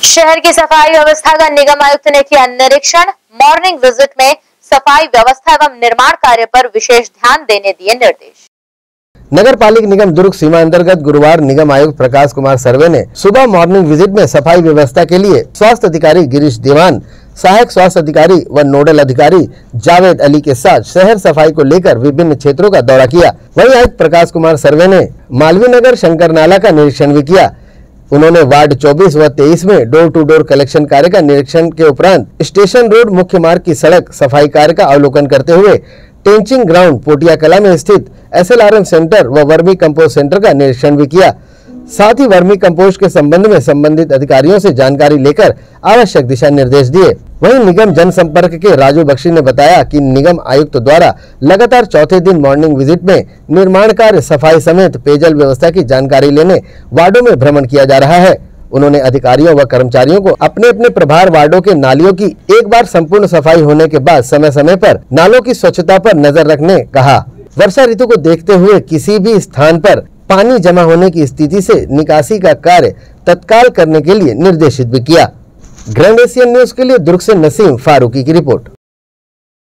शहर की सफ़ाई व्यवस्था का निगम आयुक्त ने किया निरीक्षण। मॉर्निंग विज़िट में सफ़ाई व्यवस्था एवं निर्माण कार्य पर विशेष ध्यान देने दिए निर्देश। नगर पालिक निगम दुर्ग सीमा अंतर्गत गुरुवार निगम आयुक्त प्रकाश कुमार सर्वे ने सुबह मॉर्निंग विज़िट में सफ़ाई व्यवस्था के लिए स्वास्थ्य अधिकारी गिरीश दीवान, सहायक स्वास्थ्य अधिकारी व नोडल अधिकारी जावेद अली के साथ शहर सफ़ाई को लेकर विभिन्न क्षेत्रों का दौरा किया। वहीं आयुक्त प्रकाश कुमार सर्वे ने मालवीय नगर शंकर नाला का निरीक्षण भी किया। उन्होंने वार्ड 24 व 23 में डोर टू डोर कलेक्शन कार्य का निरीक्षण के उपरांत स्टेशन रोड मुख्य मार्ग की सड़क सफ़ाई कार्य का अवलोकन करते हुए टेंचिंग ग्राउंड पोटिया कला में स्थित एसएलआरएम सेंटर व वर्मी कम्पोस्ट सेंटर का निरीक्षण भी किया। साथ ही वर्मी कम्पोस्ट के संबंध में संबंधित अधिकारियों से जानकारी लेकर आवश्यक दिशा निर्देश दिए। वहीं निगम जनसंपर्क के राजू बख्शी ने बताया कि निगम आयुक्त द्वारा लगातार चौथे दिन मॉर्निंग विज़िट में निर्माण कार्य सफ़ाई समेत पेयजल व्यवस्था की जानकारी लेने वार्डो में भ्रमण किया जा रहा है। उन्होंने अधिकारियों व कर्मचारियों को अपने अपने प्रभार वार्डो के नालियों की एक बार संपूर्ण सफ़ाई होने के बाद समय समय पर नालों की स्वच्छता पर नज़र रखने कहा। वर्षा ऋतु को देखते हुए किसी भी स्थान पर पानी जमा होने की स्थिति से निकासी का कार्य तत्काल करने के लिए निर्देशित भी किया। ग्रैंड एशियन न्यूज़ के लिए दुर्ग से नसीम फारूकी की रिपोर्ट।